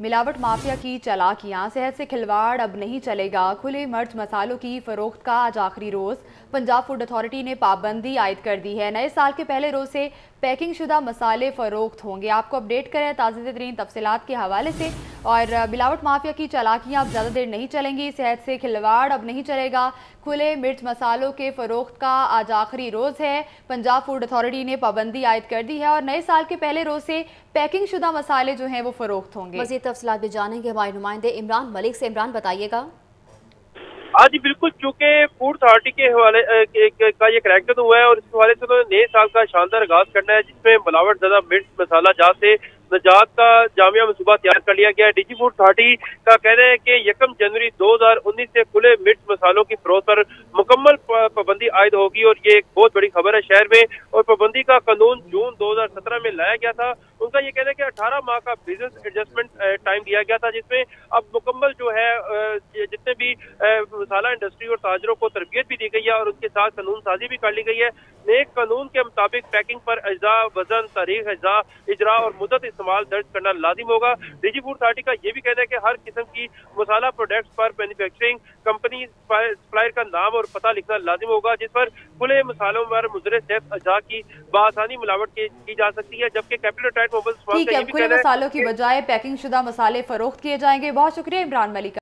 ملاوٹ مافیا کی چلاکیاں صحت سے کھلواڑ اب نہیں چلے گا۔ کھلے مرچ مسالوں کی فروخت کا آج آخری روز۔ پنجاب فوڈ اتھارٹی نے پابندی عائد کر دی ہے۔ نئے سال کے پہلے روز سے پیکنگ شدہ مسالے فروخت ہوں گے۔ آپ کو اپڈیٹ کریں تازہ ترین تفصیلات کے حوالے سے۔ اور ملاوٹ مافیا کی چلاکیاں اب زیادہ دیر نہیں چلیں گی۔ صحت سے کھلواڑ اب نہیں چلے گا۔ کھلے مرچ مسالوں کے فروخت کا آج آخری روز ہے۔ پنجاب فوڈ اتھارٹی نے پابندی عائد کر دی ہے اور نئے سال کے پہلے روز سے پیکنگ شدہ مسالے جو ہیں وہ فروخت ہوں گے۔ مزید تفصیلات بھی جانیں گے ہمارے نمائندے عمران ملک سے۔ عمران، بتائیے گا۔ ہاں جی بالکل، چونکہ فوڈ اتھارٹی کے حوالے کا یہ کریکٹر ہوا ہے اور اس حوالے سے نئے سال کا شاندار آغاز کرنا ہے، جس میں ملاوٹ زیادہ مرچ مسالہ، جات سے نجات کا جامعہ منصوبہ تیار کر لیا گیا۔ ہے ڈی جی فوڈ تھارٹی کا کہنا ہے کہ یکم جنوری دو ہزار انیس سے کھلے مرچ مسالوں کی فروخت پر مکمل پابندی عائد ہوگی اور یہ ایک بہت بڑی خبر ہے شہر میں۔ اور پابندی کا قانون جون دو ہزار سترہ میں لایا گیا تھا۔ ان کا یہ کہنا ہے کہ اٹھارہ ماہ کا بزنس ایڈجسٹمنٹ ٹائم دیا گیا تھا، جس میں اب مکمل جو ہے جتنے بھی مسالہ انڈسٹری اور تاجروں کو تربیت بھی دی گئی ہے اور ان کے ساتھ قانون سازی بھی کر لی گئی ہے۔ نیک قانون کے مطابق پیکنگ پر اجزاء، وزن، تاریخ، اجزاء، اجرا اور مدت استعمال درج کرنا لازم ہوگا۔ ڈی جی فوڈ اتھارٹی کا یہ بھی کہنا ہے کہ ہر قسم کی مسالہ پروڈکٹس پر مینوفیکچرنگ کمپنی سپلائر کا نام اور پتہ لکھنا لازم ہوگا جس پر کھلے مسالوں پر مضر صحت اجزاء کی بآسانی ملاوٹ کی جا سکتی ہے جبکہ کیپٹل ٹائٹ موبائل ٹھیک ہے کھلے مسالوں کی بجائے پیکنگ شدہ مسالے فروخت کیے جائیں گے۔ بہت شکریہ عمران ملک